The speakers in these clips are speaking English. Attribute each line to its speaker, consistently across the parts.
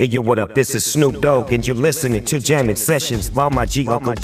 Speaker 1: Hey yo, what up? This is Snoop Dogg, and you're listening to Jammin Sessions by my G Uncle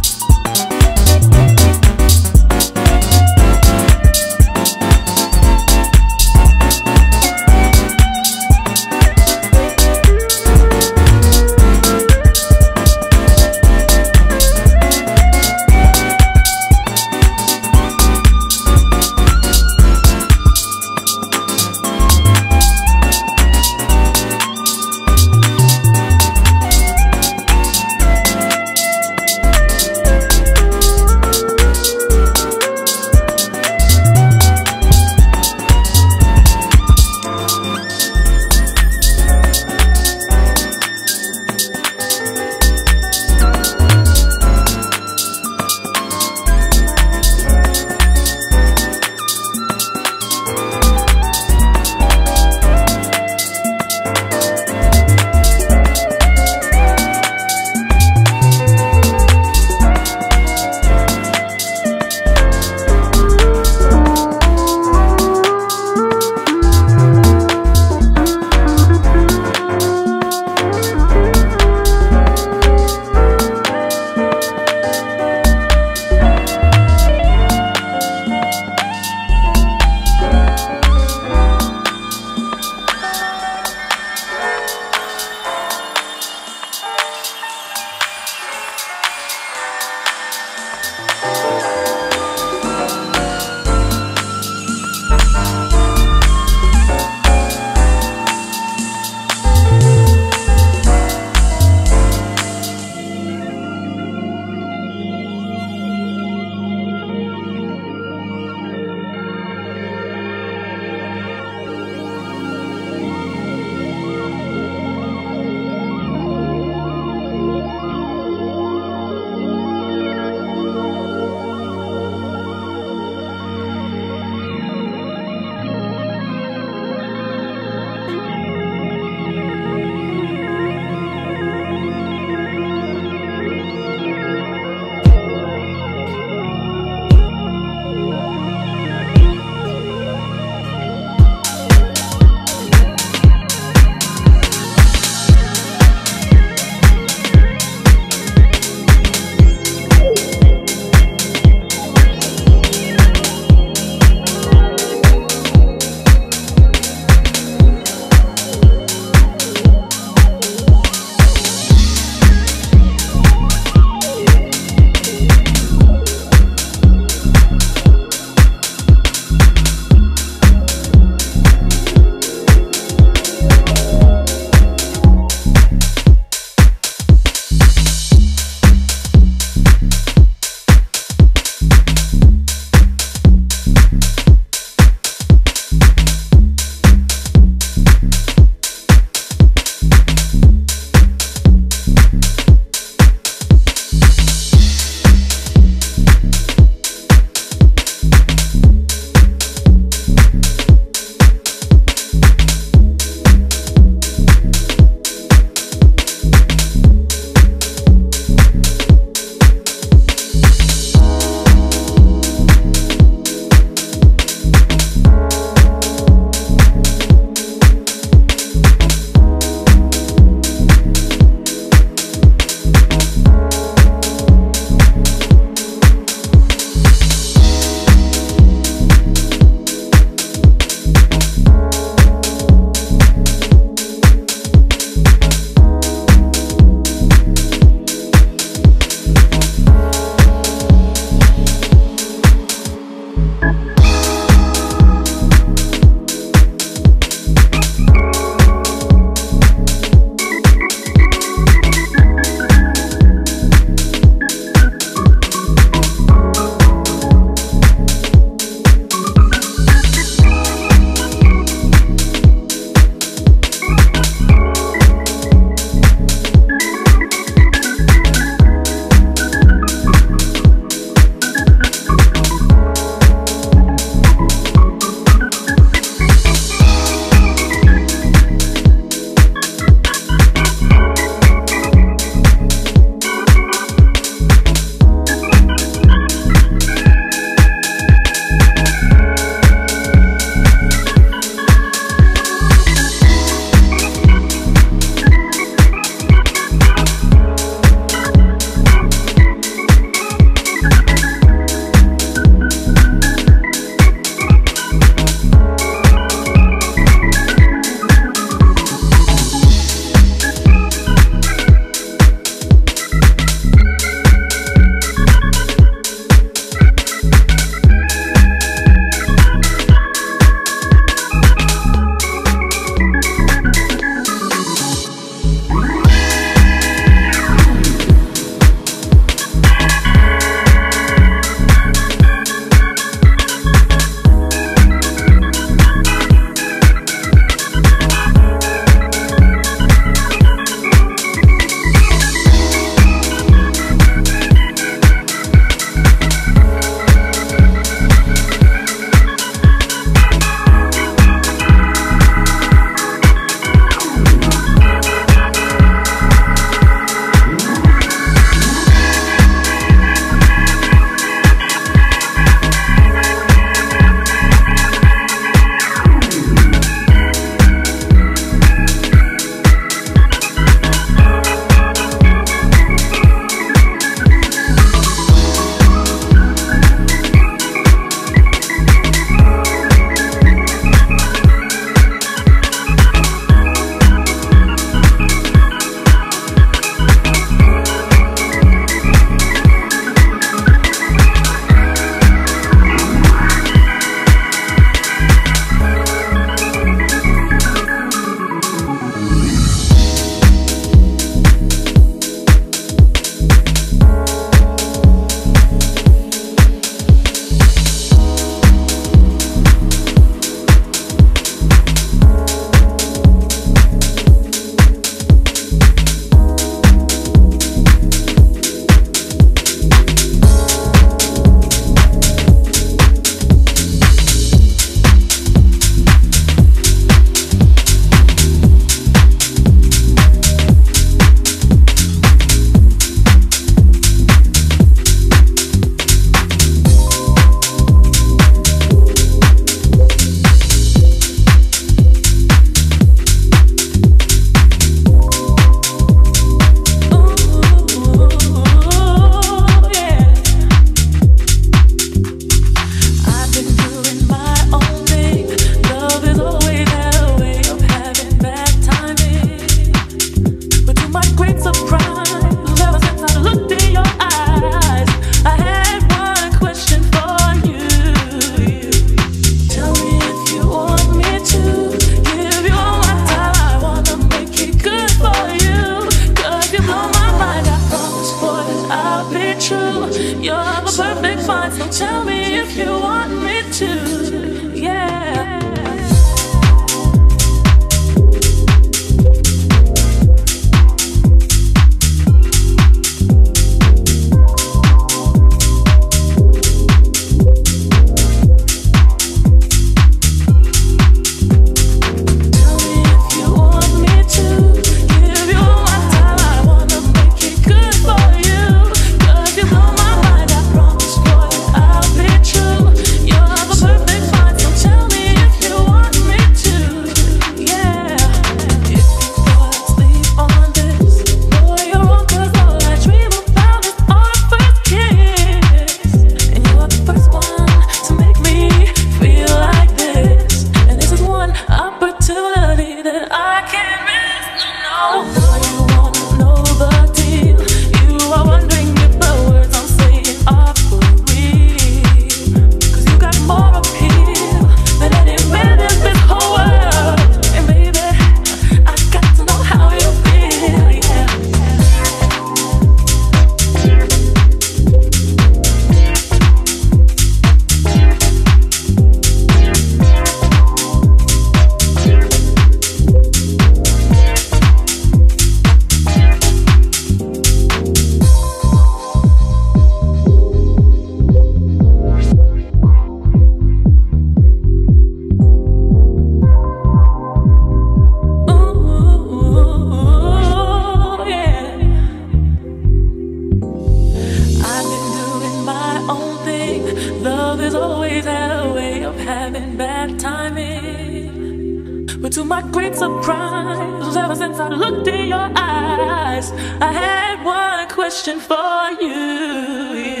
Speaker 1: Des.
Speaker 2: to